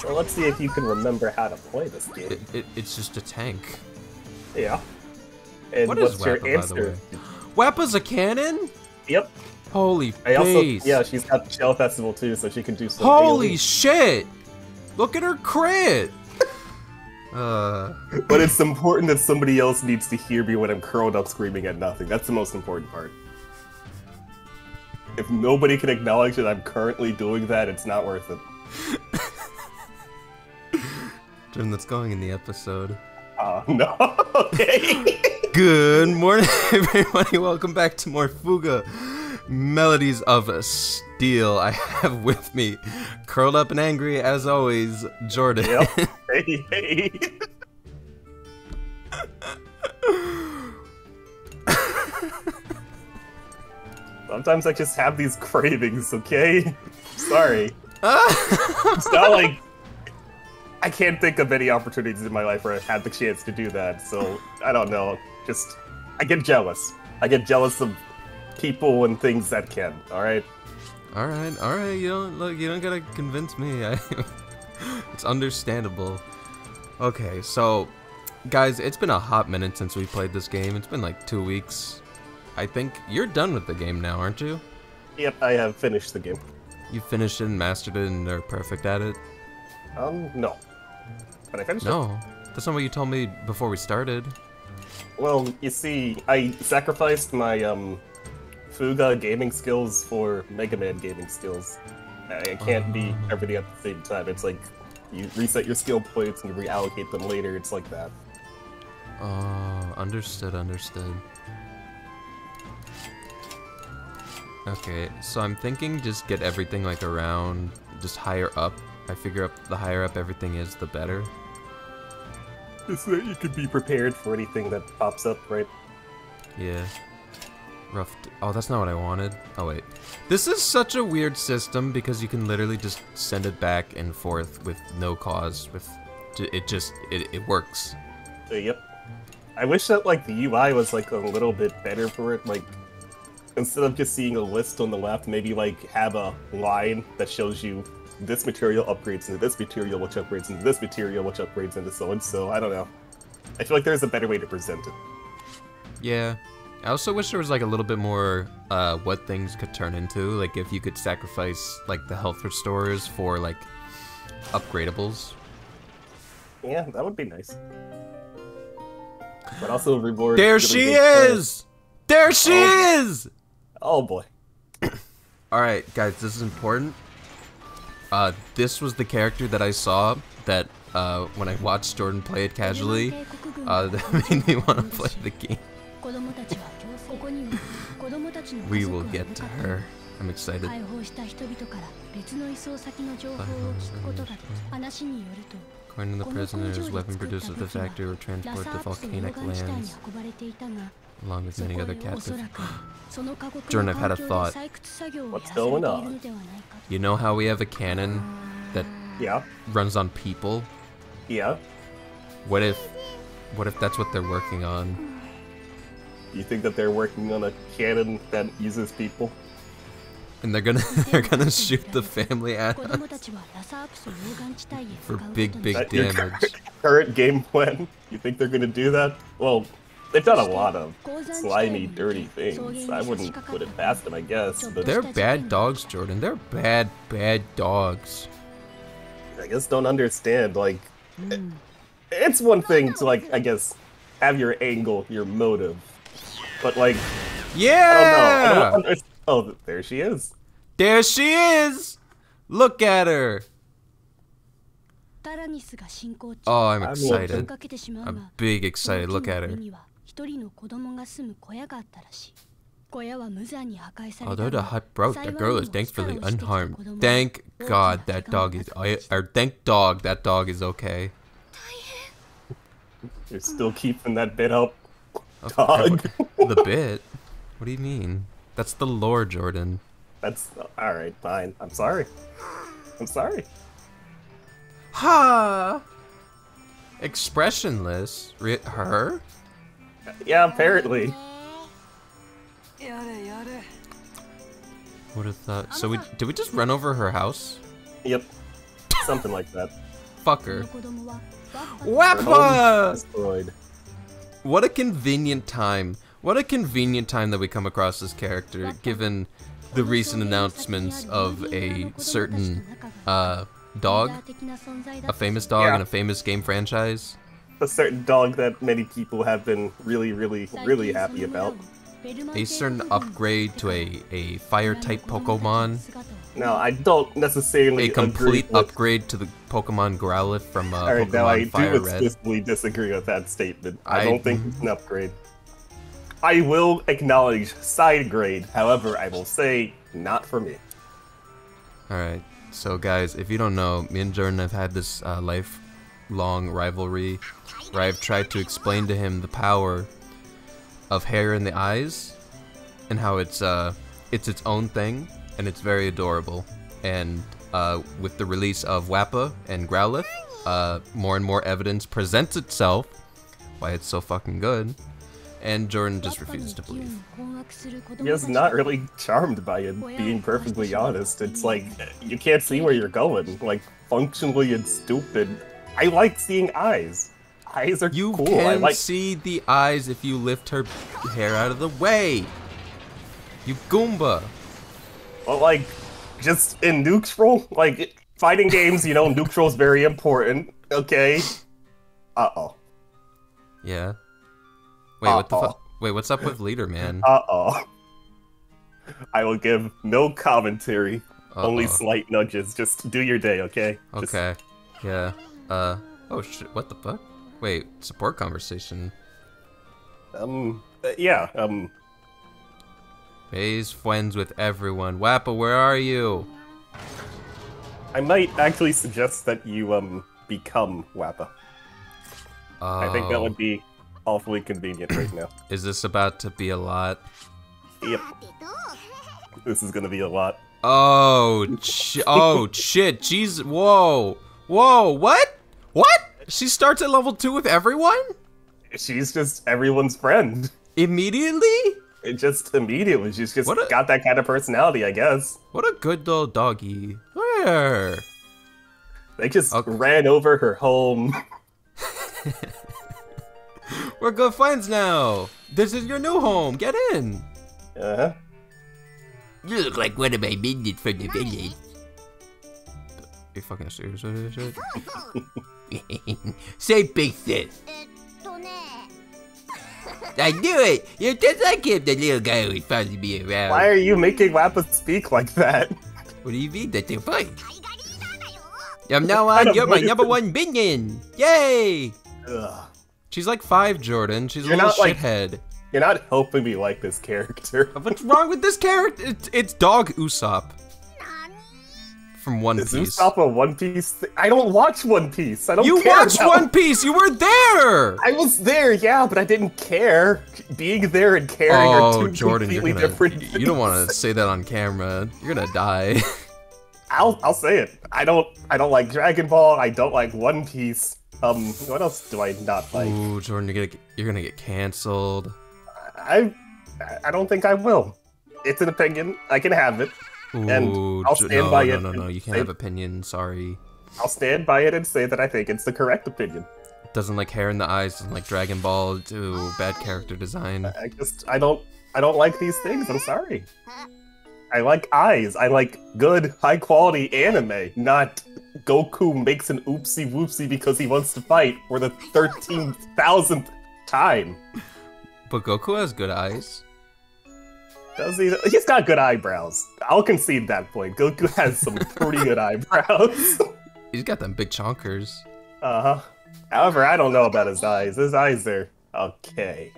So let's see if you can remember how to play this game. It, it, it's just a tank. Yeah. And What is what's your Wappa, the answer? Wappa's a cannon? Yep. Holy I also yeah, she's got Shell Festival too, so she can do some. Holy shit! Look at her crit! uh, But it's important that somebody else needs to hear me when I'm curled up screaming at nothing. That's the most important part. If nobody can acknowledge that I'm currently doing that, it's not worth it. That's going in the episode. Oh no. okay. Good morning, everybody. Welcome back to more Fuga Melodies of Steel. I have with me, curled up and angry as always, Jordan. yep. Hey, hey. Sometimes I just have these cravings, okay? Sorry. It's not like I can't think of any opportunities in my life where I had the chance to do that. So I don't know. Just I get jealous. I get jealous of people and things that can. All right. all right, all right. You don't look. You don't gotta convince me. I, it's understandable. Okay, so guys, it's been a hot minute since we played this game. It's been like two weeks. I think you're done with the game now, aren't you? Yep, I have finished the game. You finished it and mastered it and are perfect at it. Um, no. But I finished it. No, that's not what you told me before we started. Well, you see, I sacrificed my um Fuga gaming skills for Mega Man gaming skills. I can't be Oh. everything at the same time. It's like you reset your skill points and you reallocate them later. It's like that. Oh, understood, understood. Okay, so I'm thinking just get everything like around, just higher up. I figure up the higher up everything is, the better. Just so that you could be prepared for anything that pops up, right? Yeah. Rough. Oh, that's not what I wanted. Oh wait, this is such a weird system because you can literally just send it back and forth with no cause. With it just it, it works. Uh, yep. I wish that like the UI was like a little bit better for it. Like instead of just seeing a list on the left, maybe like have a line that shows you this material upgrades into this material, which upgrades into this material, which upgrades into so and so. I don't know. I feel like there's a better way to present it. Yeah. I also wish there was like a little bit more uh, what things could turn into. Like if you could sacrifice like the health restorers for like upgradables. Yeah, that would be nice. But also reward. There she is! There she Oh. is! Oh boy. Alright, guys, this is important Uh, this was the character that I saw that uh, when I watched Jordan play it casually, uh, that made me want to play the game. We will get to her. I'm excited. 解放した人々から別の移送先の情報を聞くことができ話によると According to the この工場 prisoners, で weapon 作った produced at 武 the 器は factory were ラ transported サ to ープス溶 volcanic 岩地帯に lands 運ばれていたが along with many other captives. Jurn, I've had a thought. What's going on? You know how we have a cannon that yeah. runs on people? Yeah. What if what if that's what they're working on? You think that they're working on a cannon that uses people? And they're gonna they're gonna shoot the family at us for big big damage. current game plan? You think they're gonna do that? Well, They've done a lot of slimy, dirty things. I wouldn't put it past them, I guess. But... They're bad dogs, Jordan. They're bad, bad dogs. I guess don't understand. Like, mm. it's one thing to like, I guess, have your angle, your motive, but like, yeah. I don't know. I don't. Oh, there she is. There she is. Look at her. Oh, I'm excited. I'm big excited. Look at her. には一人の子供が住む小屋があったらしい小屋は無残に破壊された Although the が hut broke, the 幸い girl に is も thankfully 力をしてきた unharmed. 子供は Thank 大きな God 怪 that 我を dog な is. く I, or thank dog that dog is okay. You're still keeping that bit up, Of dog. course. the bit? What do you mean? That's the lore, Jordan. That's all right. Fine. I'm sorry. I'm sorry. Ha! Expressionless? Re- her? Yeah, apparently. What a thought. So we did we just run over her house? Yep. Something like that. Fucker. Wappa! Destroyed. What a convenient time. What a convenient time that we come across this character, given the recent announcements of a certain uh, dog, a famous dog yeah. in a famous game franchise. A certain dog that many people have been really, really, really happy about. A certain upgrade to a, a fire type Pokemon. No, I don't necessarily A complete upgrade to the Pokemon Growlithe from uh, All right, now I Pokemon Fire do Red. disagree with that statement. I, I- don't think it's an upgrade. I will acknowledge side grade, however, I will say not for me. Alright, so guys, if you don't know, me and Jordan have had this uh, lifelong rivalry where I've tried to explain to him the power of hair in the eyes and how it's uh it's its own thing and it's very adorable. And uh, with the release of Wappa and Growlithe, uh, more and more evidence presents itself why it's so fucking good. And Jordan just refuses to believe. Just not really charmed by it, being perfectly honest. It's like, you can't see where you're going. Like, functionally it's stupid. I like seeing eyes. Eyes are You cool. can I like see the eyes if you lift her hair out of the way. You Goomba. But like, just in neutral, like fighting games, you know, neutral is very important. Okay. Uh oh. Yeah. Wait, what the Uh-oh. fuck? Wait, what's up with leader man? Uh oh. I will give no commentary, only Uh-oh. slight nudges. Just do your day, okay? Just- Okay. Yeah. Uh. Oh shit. What the fuck? Wait. Support conversation. um. uh, yeah. Um. He's friends with everyone. Wappa, where are you? I might actually suggest that you um become Wappa. Oh. I think that Oh, would be awfully convenient right now. Is this about to be a lot? Yep. This is gonna be a lot. Oh. Oh shit. Jeez. Whoa. Whoa. What? What? She starts at level two with everyone She's just everyone's friend. immediately. It just immediately, she's just a- got that kind of personality, I guess. What a good little doggy. Where? They just Okay. ran over her home. We're good friends now. This is your new home. Get in. Uh-huh. You look like one of my minions from the village you fucking serious about this shit? Say big sis. I knew it! You're just like him, the little guy who supposed to be around. Why are you making Wappa speak like that? What do you mean? That's your fight. From now on, you're my number one minion! Yay! Ugh. She's like five, Jordan. She's you're a little not, shithead. Like, you're not helping me like this character. What's wrong with this character? It's, it's Dog Usopp from One Is Piece. Usopp a One Piece? I don't watch One Piece. I don't You about- One Piece. You were there. I was there, yeah, but I didn't care. Being there and caring are Oh, two Jordan, completely gonna. different. You don't want to say that on camera. You're gonna die. I'll I'll say it. I don't I don't like Dragon Ball. I don't like One Piece. Um, what else do I not like? Ooh, Jordan, you're gonna get, you're gonna get canceled. I I don't think I will. It's an opinion. I can have it. And Ooh, I'll stand no, by no, it no, no, and You can't say- have opinions. Sorry. I'll stand by it and say that I think it's the correct opinion. Doesn't like hair in the eyes. Doesn't like Dragon Ball. Ooh, bad character design. I just I don't I don't like these things. I'm sorry. I like eyes. I like good, high quality anime, not Goku makes an oopsie whoopsie because he wants to fight for the thirteen thousandth time. But Goku has good eyes. Does he? He's got good eyebrows. I'll concede that point. Goku has some pretty good eyebrows. He's got them big chonkers. uh huh. However, I don't know about his eyes. His eyes are okay.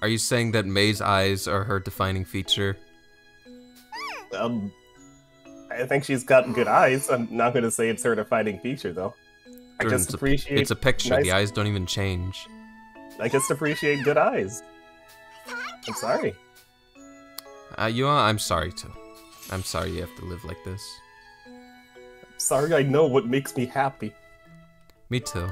Are you saying that May's eyes are her defining feature? Um, I think she's got good eyes. I'm not going to say it's her defining feature, though. I Jordan, just appreciate. It's a picture. nice- The eyes don't even change. I just appreciate good eyes. I'm sorry. Uh, you are, I'm sorry too. I'm sorry you have to live like this. Sorry, I know what makes me happy. Me too.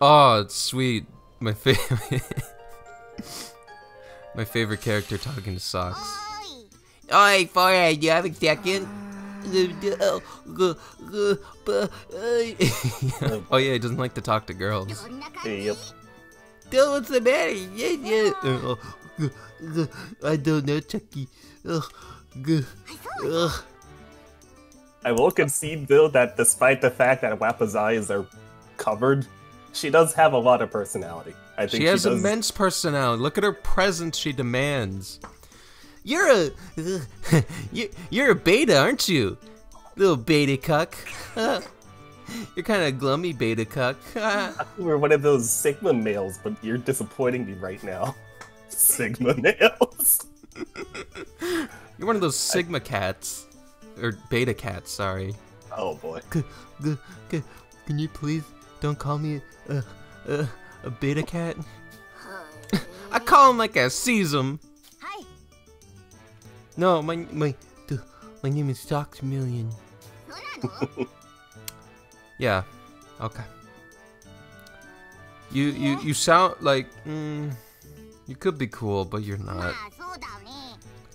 oh, it's sweet. My favorite. My favorite character talking to socks. Oi, Do you have a second? oh yeah, he doesn't like to talk to girls. Yep. Tell what's the matter. Yeah, yeah. Oh, I don't know, Chucky. Oh. I will concede, though, that despite the fact that Wappa's eyes are covered, she does have a lot of personality. I think she, she has does. immense personality. Look at her presence she demands. You're a uh, you're a beta, aren't you, little beta cuck? Uh, you're kind of glummy beta cuck. We're one of those Sigma males, but you're disappointing me right now. Sigma males. you're one of those sigma cats or beta cats, sorry. Oh boy. C- Can you please don't call me a a, a beta cat? I call him like I sees him. はい No, my my my name is Doc Million. Yeah. Okay. You you you sound like mm, you could be cool, but you're not.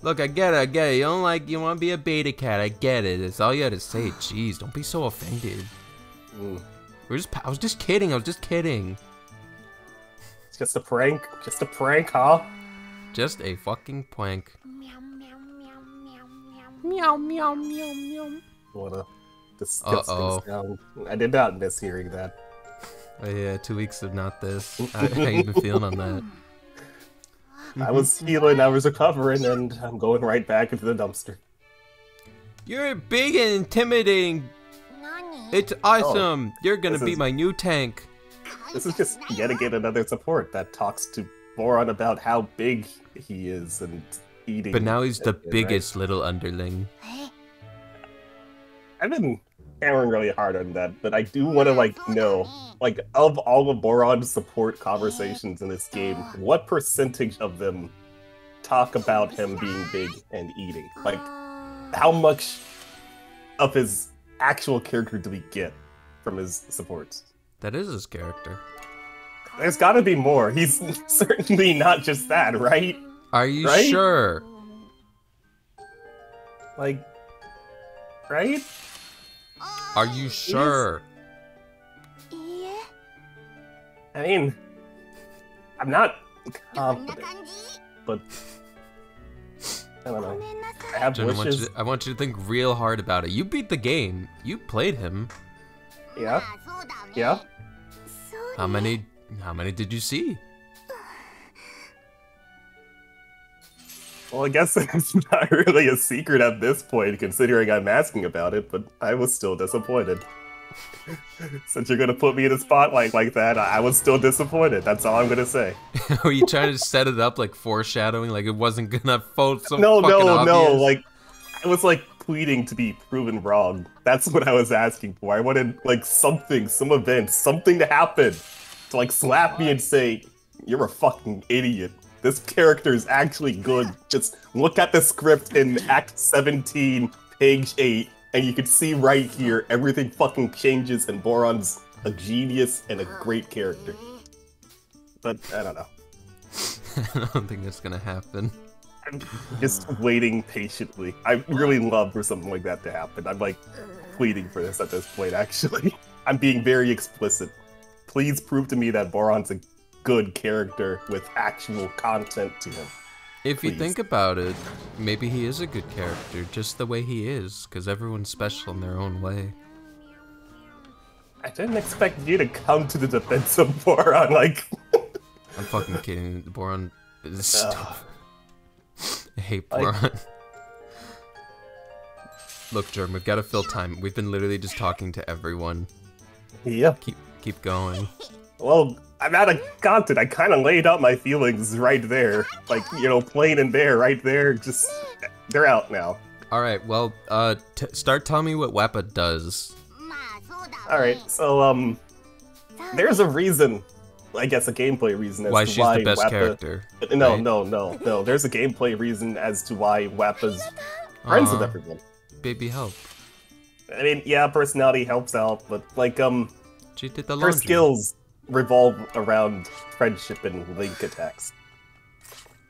Look, I get it, I get it. You don't like you want to be a beta cat. I get it. That's all you had to say. Jeez, don't be so offended. Mm. We're just I was just kidding. I was just kidding. It's just a prank. Just a prank, huh? Just a fucking prank. Meow meow meow meow meow meow meow meow. What a disgusting Uh-oh. sound. I did not miss hearing that. Oh yeah, two weeks of not this. How, how you been feeling on that? I was healing, I was recovering, and I'm going right back into the dumpster. You're big and intimidating. It's oh, awesome. You're gonna be is- my new tank. This is just yet again another support that talks to Boron about how big he is and eating. But now he's the and- and, right? biggest little underling. え I've been hammering really hard on that, but I do want to like know, like, of all of Boron's support conversations in this game, what percentage of them talk about him being big and eating? Like, how much of his actual character do we get from his supports? That is his character. There's got to be more. He's certainly not just that, right? Are you Right? sure? Like, right? Are you sure? Yeah. I mean, I'm not confident, but I don't know. I have Jen. I want, to, I want you to think real hard about it. You beat the game. You played him. Yeah. Yeah. How many? How many did you see? Well, I guess it's not really a secret at this point, considering I'm asking about it, but I was still disappointed. Since you're gonna put me in a spotlight like that, I was still disappointed. That's all I'm gonna say. Were you trying to set it up like foreshadowing, like it wasn't gonna fold so no, no, no. Like, I was like pleading to be proven wrong. That's what I was asking for. I wanted like something, some event, something to happen to like slap me and say, "You're a fucking idiot." This character is actually good. Just look at the script in Act 17, page 8, and you can see right here everything fucking changes, and Boron's a genius and a great character. But I don't know. I don't think that's gonna happen. I'm just waiting patiently. I really love for something like that to happen. I'm like pleading for this at this point, actually. I'm being very explicit. Please prove to me that Boron's a good character with actual content to him. If you think about it, maybe he is a good character, just the way he is, because everyone's special in their own way. I didn't expect you to come to the defense of Boron. Like, I'm fucking kidding. Boron is stuff. I hate Boron. Look, Germ, we've got to fill time. We've been literally just talking to everyone. yep. Keep keep going. Well, I'm out of content. I kind of laid out my feelings right there, like you know, plain and bare, right there. Just they're out now. All right. Well, uh, start telling me what Wappa does. All right. So um, there's a reason. I guess a gameplay reason as why to she's why the best Wappa... character. No, right? no, no, no. There's a gameplay reason as to why Wappa's friends with everyone. Baby, help. I mean, yeah, personality helps out, but like um, she did the her skills revolve around friendship and link attacks.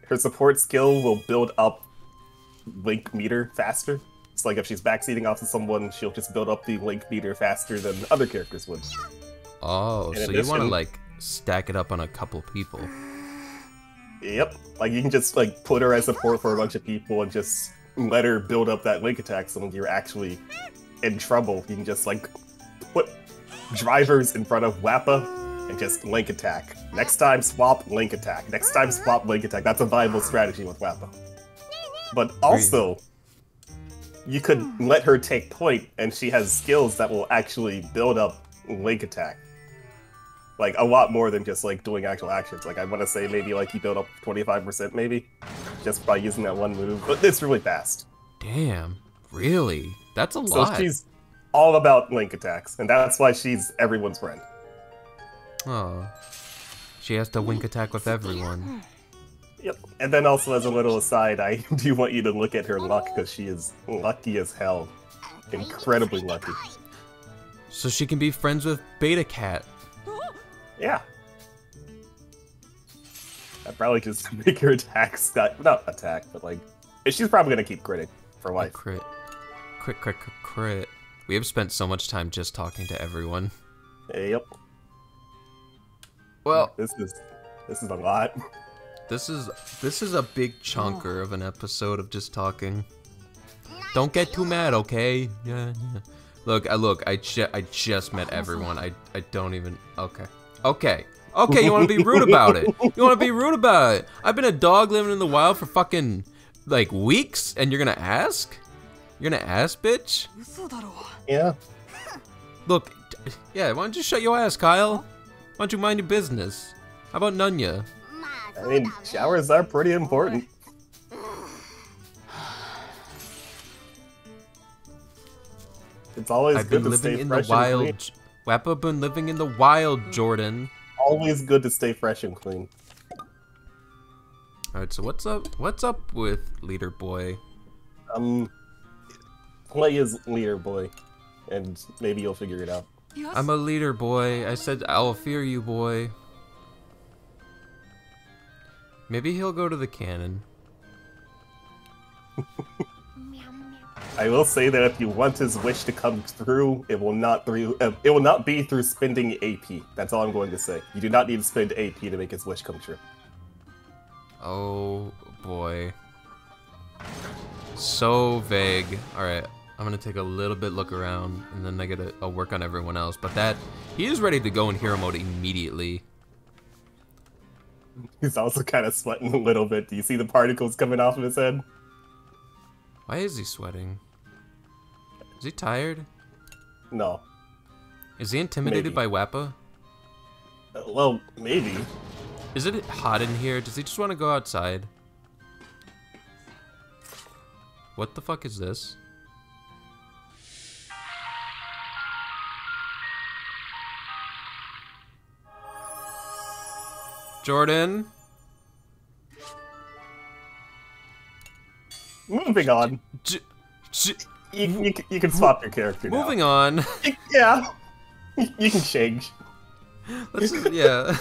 Her support skill will build up link meter faster, It's like if she's backseating off of someone, she'll just build up the link meter faster than other characters would. Oh, In so you want to like stack it up on a couple people. Yep. Like you can just like put her as support for a bunch of people and just let her build up that link attack so when you're actually in trouble, you can just like put drivers in front of Wappa and just link attack. Next time swap link attack. Next time swap link attack. That's a viable strategy with Wappa. But also you could let her take point and she has skills that will actually build up link attack like a lot more than just like doing actual actions. Like I want to say maybe like you build up 25% maybe just by using that one move, but it's really fast. Damn, really? That's a So lot. she's all about link attacks, and that's why she's everyone's friend. Oh, she has to wink attack with everyone. Yep. And then also as a little aside, I do want you to look at her luck because she is lucky as hell, incredibly lucky. So she can be friends with Beta Cat. Yeah. I'd probably just make her attacks got not attack, but like she's probably gonna keep critting for life. crit. Crit, crit, crit, crit. We have spent so much time just talking to everyone. Yep. Well, This is this is a lot. this is this is a big chunker of an episode of just talking. Don't get too mad, okay? Yeah. yeah. Look, I look. I ju- I just met everyone. I I don't even. Okay. Okay. Okay. You want to be rude about it? You want to be rude about it? I've been a dog living in the wild for fucking like weeks, and you're gonna ask? You're gonna ask, bitch? Yeah. Look, yeah. Why don't you shut your ass, Kyle? Why don't you mind your business? How about Nanya? I mean, showers are pretty important. It's always I've good been to living stay in fresh the wild. Wappa been living in the wild, Jordan. Always good to stay fresh and clean. All right, so what's up? What's up with Leader Boy? Um, play as Leader Boy, and maybe you'll figure it out. I'm a leader boy. I said I'll fear you, boy. Maybe he'll go to the cannon. I will say that if you want his wish to come through, it will not through. Uh, it will not be through spending AP. That's all I'm going to say. You do not need to spend AP to make his wish come true. Oh boy. So vague. Alright, I'm gonna take a little bit look around and then I gotta I'll work on everyone else. But that he is ready to go in hero mode immediately. He's also kind of sweating a little bit. Do you see the particles coming off of his head? Why is he sweating? Is he tired? No. Is he intimidated Maybe. by Wappa? Uh, well, maybe. Is it hot in here? Does he just want to go outside? What the fuck is this? Jordan? Moving on. J- j- You, you, you can swap your character now. moving on. Yeah. You can change. Let's just, yeah.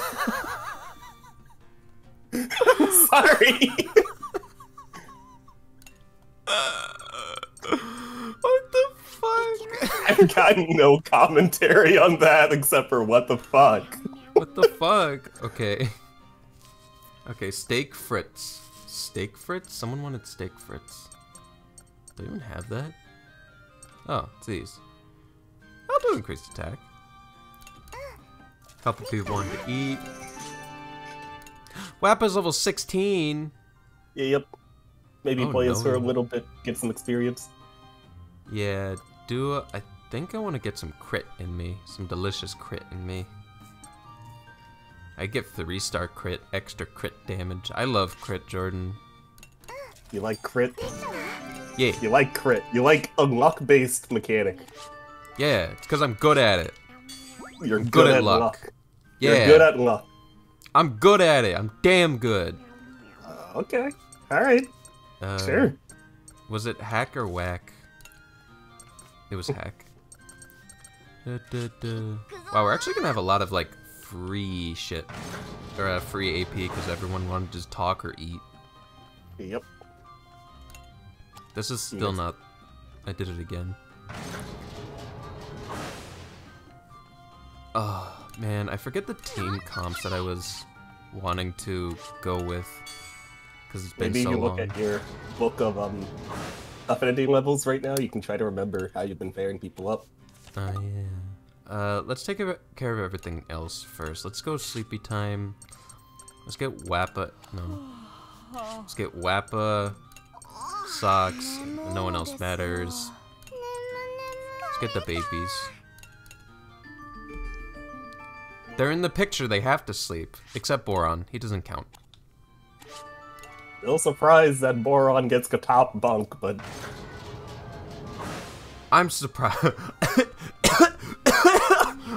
Sorry. what the fuck? I've gotten no commentary on that except for what the fuck. What the fuck? Okay. Okay, steak fritz. Steak fritz? Someone wanted steak fritz. Do I even have that? Oh, it's these. Oh, I'll do increased attack. Couple people wanted to eat. Wappa's level 16. Yep. Maybe Oh, play as for a little bit, get some experience. Yeah, do a, I think I want to get some crit in me. Some delicious crit in me. I get three star crit, extra crit damage. I love crit, Jordan. You like crit? Yeah, You like crit. You like a luck-based mechanic. yeah, it's because I'm good at it. You're good, good at luck. luck. Yeah, You're good at luck. I'm good at it. I'm damn good. Uh, okay. Alright. Uh, Sure. Was it hack or whack? It was hack. Da, da, da. Wow, we're actually gonna have a lot of like free shit or uh, free AP because everyone wanted to just talk or eat. Yep. This is still Yes. not I did it again. Oh, man, I forget the team comps that I was wanting to go with. Because it's been Maybe so you long. look at your book of um affinity levels right now. You can try to remember how you've been pairing people up. Oh, yeah. Uh, let's take care of everything else first. Let's go sleepy time. Let's get Wappa. No. Let's get Wappa, Socks. No one else matters. Let's get the babies. They're in the picture. They have to sleep. Except Boron. He doesn't count. Still surprise that Boron gets the top bunk, but I'm surprised.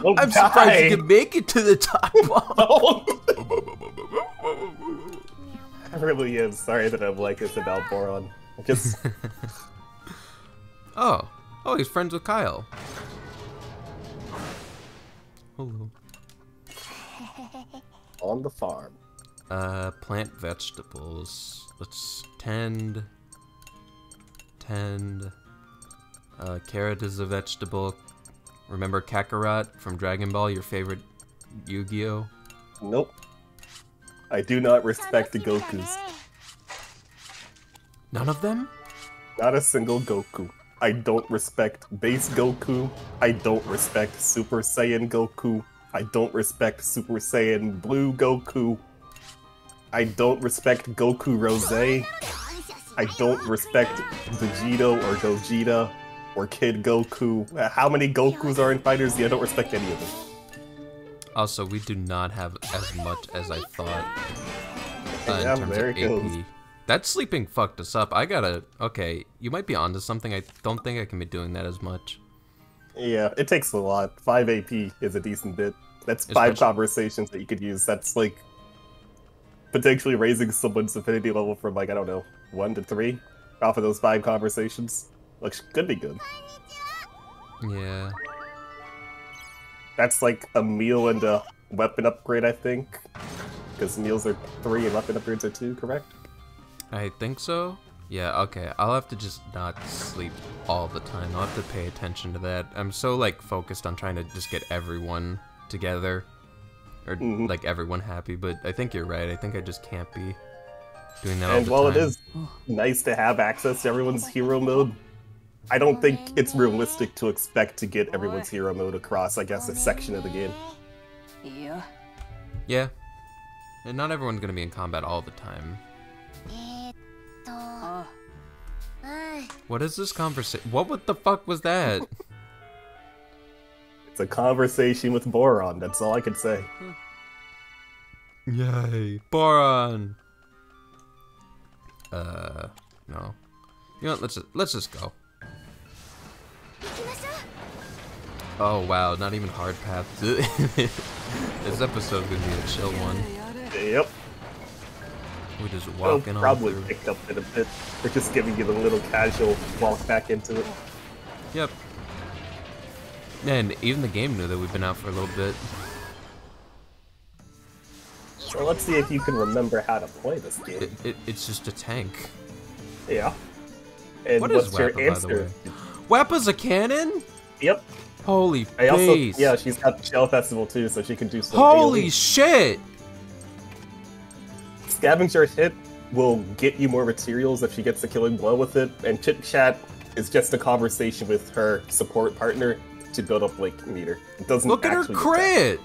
Don't I'm surprised you can make it to the top. I really am sorry that I'm like this about Boron. Just Oh. Oh, he's friends with Kyle. Hello. on the farm. Uh, plant vegetables. Let's tend. Tend. Uh, carrot is a vegetable. Remember Kakarot from Dragon Ball, your favorite Yu-Gi-Oh? Nope. I do not respect the Gokus. None of them? Not a single Goku. I don't respect base Goku. I don't respect Super Saiyan Goku. I don't respect Super Saiyan Blue Goku. I don't respect Goku Rose. I don't respect Vegito or Gogeta or Kid Goku. How many Gokus are in Fighters? Yeah, I don't respect any of them. Also, we do not have as much as I thought. Uh, Yeah, in terms there of it goes. AP. That sleeping fucked us up. I gotta. Okay, you might be onto something. I don't think I can be doing that as much. Yeah, it takes a lot. 5 AP is a decent bit. That's five Especially- conversations that you could use. That's like potentially raising someone's affinity level from like, I don't know, one to three off of those five conversations. Which could be good. Yeah. That's like a meal and a weapon upgrade, I think. Because meals are three and weapon upgrades are two, correct? I think so. Yeah, okay. I'll have to just not sleep all the time. I'll have to pay attention to that. I'm so like focused on trying to just get everyone together or Mhm. like everyone happy, but I think you're right. I think I just can't be doing that all And the while time. it is nice to have access to everyone's hero mode, I don't think it's realistic to expect to get everyone's hero mode across, I guess, a section of the game. Yeah. Yeah. And not everyone's gonna be in combat all the time. What is this conversation? What, what the fuck was that? it's a conversation with Boron, that's all I can say. Yay. Boron! Uh, no. You know, what, let's just, let's just go. Oh wow, not even hard path. this episode gonna be a chill one. Yep. We're just walking. It'll probably pick up in a bit. We're just giving you the little casual walk back into it. Yep. And even the game knew that we've been out for a little bit. So let's see if you can remember how to play this game. It, it, it's just a tank. Yeah. And what what's your weapon, answer? Way? Wappa's a cannon? Yep. Holy I also face. yeah, she's got Shell Festival too, so she can do some Holy AoE. shit! Scavenger hit will get you more materials if she gets the killing blow with it, and chit chat is just a conversation with her support partner to build up like meter. It doesn't Look at her crit!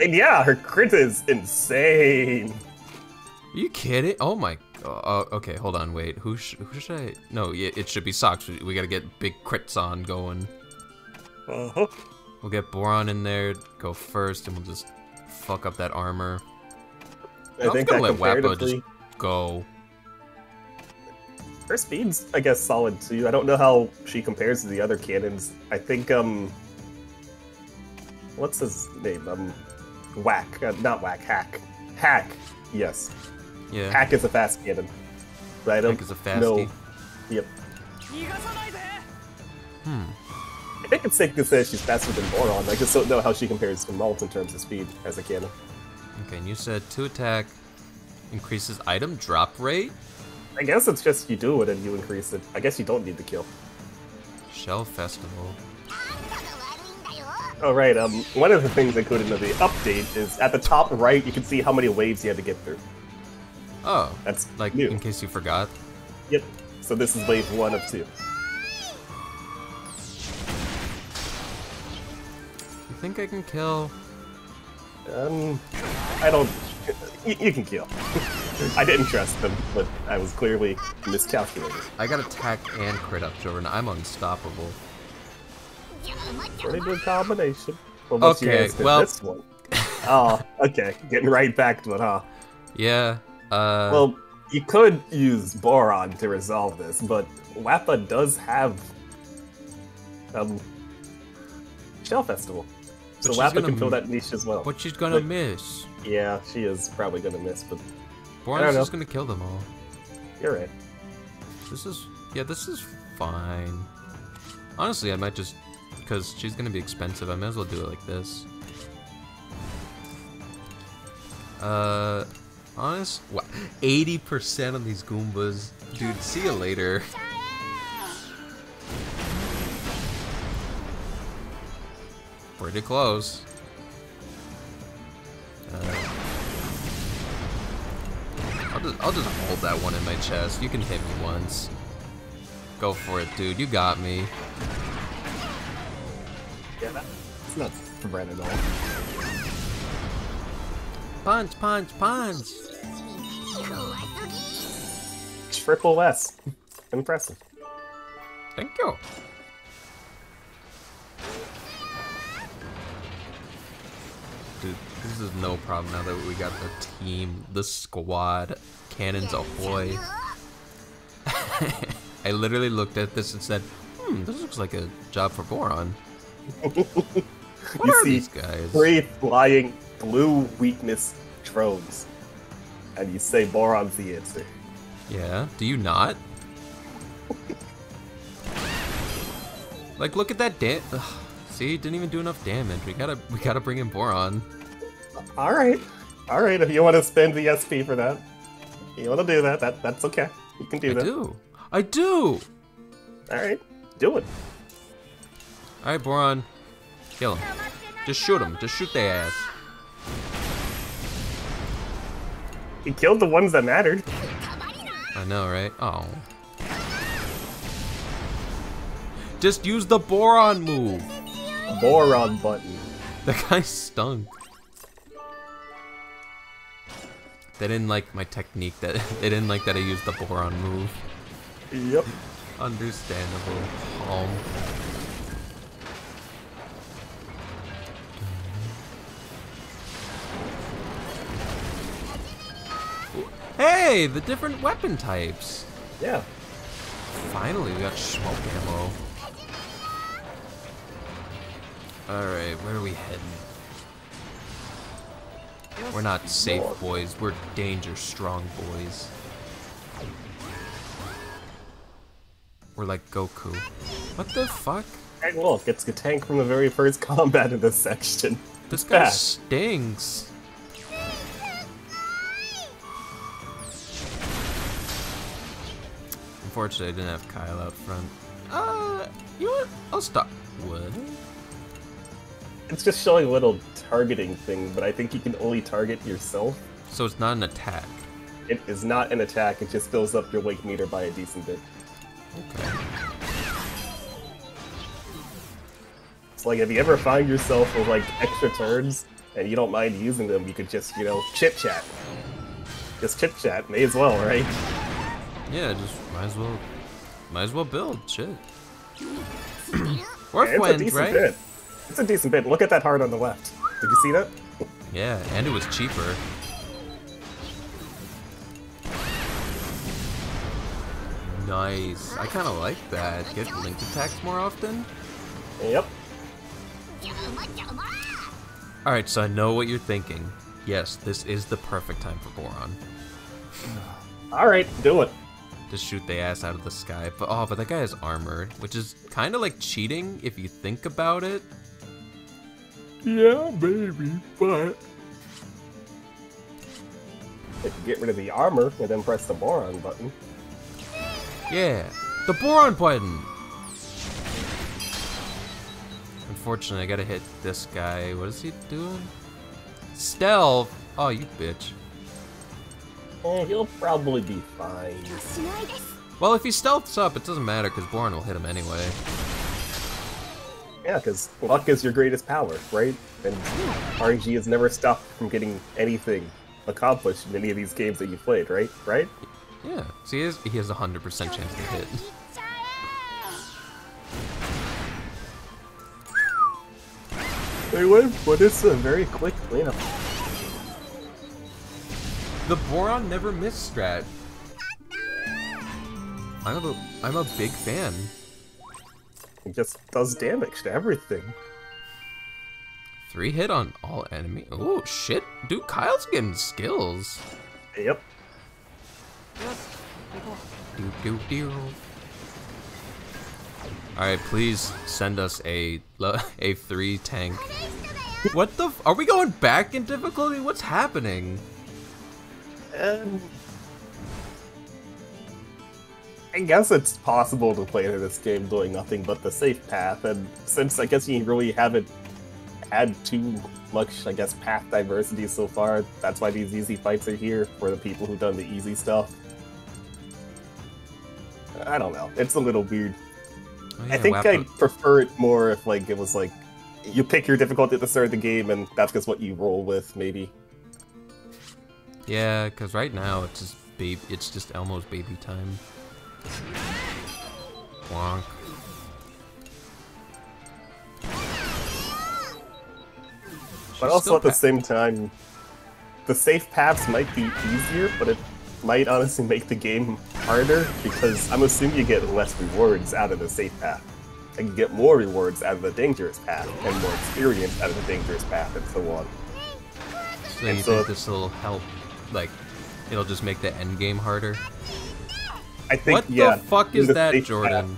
And yeah, her crit is insane. Are you kidding? Oh my. Uh, okay, hold on. Wait. Who sh- who should I? No, it should be socks. We, we gotta get big crits on going. Uh-huh. We'll get Boron in there. Go first, and we'll just fuck up that armor. I I'm think gonna let Wappa just go. her speed's I guess solid too. I don't know how she compares to the other cannons. I think um, what's his name? Um, Whack, uh, not Whack, Hack, Hack. Yes, yeah. Hack is a fast cannon. Right? Hack is a fast no. Yep. Hmm. I think it's safe to say she's faster than Boron. I just don't know how she compares to Malt in terms of speed as a cannon. Okay, and you said two attack increases item drop rate? I guess it's just you do it and you increase it. I guess you don't need to kill. Shell Festival. Alright, um, one of the things included in the update is at the top right, you can see how many waves you had to get through. Oh. That's like new. in case you forgot. Yep. So this is wave one of two. You think I can kill? Um, I don't. You, you can kill. I didn't trust them, but I was clearly miscalculating. I got attack and crit up, Jordan. I'm unstoppable. Pretty good combination. Okay, well... This one. oh, okay. Getting right back to it, huh? Yeah. Uh. Well, you could use Boron to resolve this, but Wappa does have um Shell Festival. So Wappa can fill that niche as well. but she's gonna but- miss. Yeah, she is probably gonna miss, but Boron's know. just gonna kill them all. you're right. This is yeah, this is fine. Honestly, I might just because she's gonna be expensive. I might as well do it like this. Uh, honest, what? Eighty percent on these Goombas, dude. See you later. Pretty close. Uh, I'll just, I'll just hold that one in my chest. You can hit me once. Go for it, dude. You got me. Yeah, that's not Bren at all. Punch, punch, punch. Triple S. Impressive. Thank you. Dude, this is no problem now that we got the team, the squad, cannons ahoy. I literally looked at this and said, hmm, this looks like a job for Boron. What You are see these guys? Three flying blue weakness drones. And you say Boron's the answer. Yeah, do you not? like, look at that Ugh, See, didn't even do enough damage. We gotta, we gotta bring in Boron. Alright. Alright, if you want to spend the SP for that. You want to do that, that that's okay. You can do I that. I do. I do. Alright. Do it. All right, Boron, kill him. Just shoot him. Just shoot their ass. He killed the ones that mattered. I know, right? Oh. Just use the Boron move. Boron button. That guy stung. They didn't like my technique. That they didn't like that I used the Boron move. Yep. Understandable. Calm. Hey, the different weapon types. Yeah. Finally, we got smoke ammo. Alright, where are we heading? We're not safe boys, we're danger strong boys. We're like Goku. What the fuck? Hey, look, it's a tank from the very first combat in this section. This guy bad. Unfortunately, I didn't have Kyle out front. Uh, you know what? I'll stop. What? It's just showing a little targeting thing, but I think you can only target yourself. So it's not an attack. It is not an attack, it just fills up your wake meter by a decent bit. Okay. It's like if you ever find yourself with like extra turns and you don't mind using them, you could just, you know, chit chat. Just chit chat, may as well, right? Yeah, just might as well, might as well build. Shit. Worth yeah, wins, right? It's a decent bid. Look at that heart on the left. Did you see that? Yeah, and it was cheaper. Nice. I kind of like that. Get linked attacks more often? Yep. Alright, so I know what you're thinking. Yes, this is the perfect time for Boron. Alright, do it. To shoot the ass out of the sky. But oh, but that guy has armor, which is kind of like cheating if you think about it. Yeah, maybe, but. if You get rid of the armor and then press the boron button. Yeah, the Boron button. unfortunately, I gotta hit this guy. What is he doing? Stealth! Oh, you bitch. Eh, he'll probably be fine. Well, if he stealths up, it doesn't matter because Boron will hit him anyway. Yeah, because luck is your greatest power, right? And RNG has never stopped from getting anything accomplished in any of these games that you played, right? Right? Yeah. So he has, he has a 100% chance to hit. Anyway, but it's a very quick cleanup. The Boron never miss strat. I'm a, I'm a big fan. It just does damage to everything. Three hit on all enemy. Oh shit, dude, Kyle's getting skills. Yep. Do do do. All right, please send us a le- a three tank. What the? F are we going back in difficulty? What's happening? And I guess it's possible to play this game doing nothing but the safe path, and since I guess you really haven't had too much, I guess, path diversity so far, that's why these easy fights are here for the people who've done the easy stuff. I don't know. It's a little weird. Oh, I think I'd prefer it more if like it was like you pick your difficulty at the start of the game and that's just what you roll with, maybe. Yeah, because right now it's just baby. It's just Elmo's baby time. Wonk. But She's also at the same time, the safe paths might be easier, but it might honestly make the game harder because I'm assuming you get less rewards out of the safe path. And you get more rewards out of the dangerous path, and more experience out of the dangerous path, and so on. So you And so- think this will help? like it'll just make the end game harder. I think. What yeah, the fuck is the that, Jordan?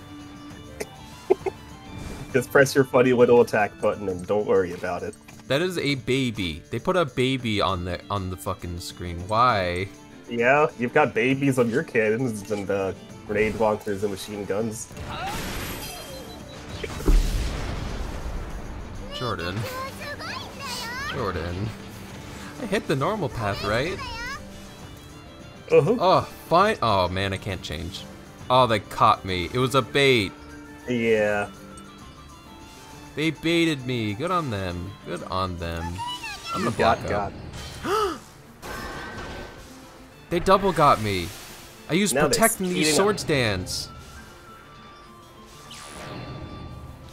just press your funny little attack button and don't worry about it. That is a baby. They put a baby on the on the fucking screen. Why? Yeah, you've got babies on your cannons and the grenade launchers and machine guns. Jordan. Jordan. I hit the normal path, right? Uh-huh. Oh, fine. Oh man, I can't change. Oh, they caught me. It was a bait. Yeah. They baited me. Good on them. Good on them. I'm gonna block got, up. They double got me. I used Now protect in these sword stands.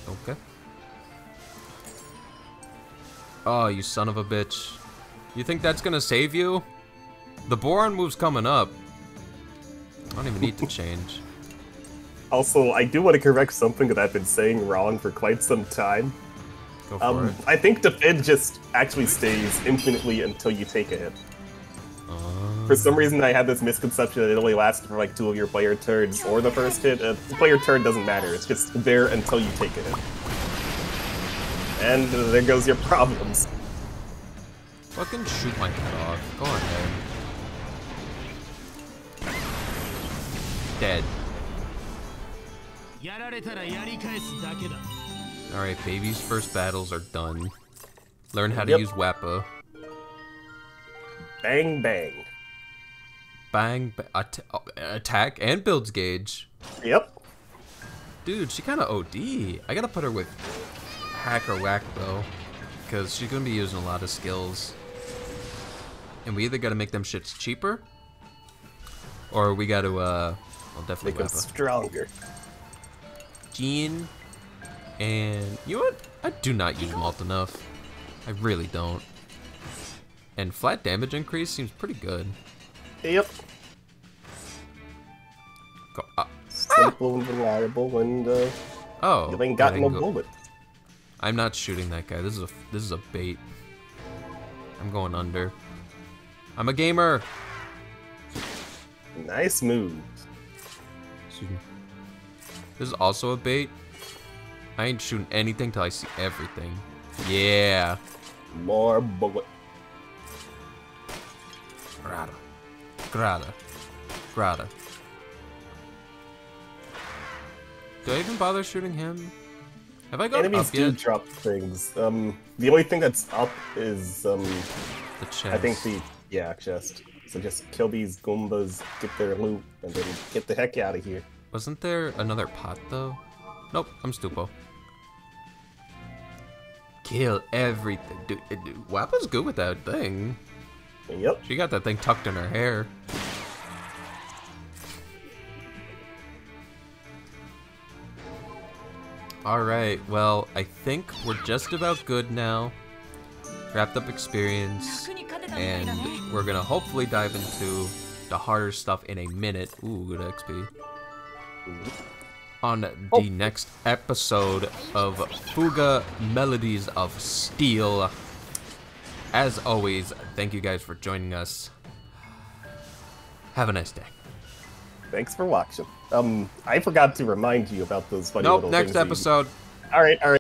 Okay. Oh, you son of a bitch. You think that's gonna save you? The Boron move's coming up. I don't even need to change. Also, I do want to correct something that I've been saying wrong for quite some time. Go for Um, it. I think defend just actually stays infinitely until you take a hit. Uh, For some reason, I had this misconception that it only lasts for like two of your player turns or the first hit. Uh, the player turn doesn't matter; it's just there until you take a hit. And uh, there goes your problems. fucking shoot my head off. Go on, man. dead. Alright, baby's first battles are done. Learn how to yep. use Wappa. Bang bang. Bang, at attack and builds gauge. Yep. Dude, she kind of OD. I gotta put her with hack or whack though, because she's gonna be using a lot of skills. And we either gotta make them shits cheaper, or we gotta uh, well, definitely Make them stronger. Jean, and you know what? I do not use Malt enough. I really don't. And flat damage increase seems pretty good. Yep. Go, uh, Simple and reliable, and uh, oh, you ain't got no go bullet. I'm not shooting that guy. This is a this is a bait. I'm going under. I'm a gamer. Nice move. Excuse me. This is also a bait. I ain't shooting anything till I see everything. Yeah. More bullet. Grata. Grata. Grata. Do I even bother shooting him? Have I gone Enemies up do yet? drop things. Um, the only thing that's up is um, The chest. I think the yeah chest. So just kill these Goombas, get their loot, and then get the heck out of here. Wasn't there another pot though? Nope, I'm stupo. Kill everything. Dude, dude, Wappa's good with that thing. Yep. She got that thing tucked in her hair. Alright, well, I think we're just about good now. Wrapped up experience. And we're gonna hopefully dive into the harder stuff in a minute. Ooh, good XP. On the next episode of Fuga Melodies of Steel. As always, thank you guys for joining us. Have a nice day. Thanks for watching. Um, I forgot to remind you about those funny Nope, little next things that you- episode. All right, all right.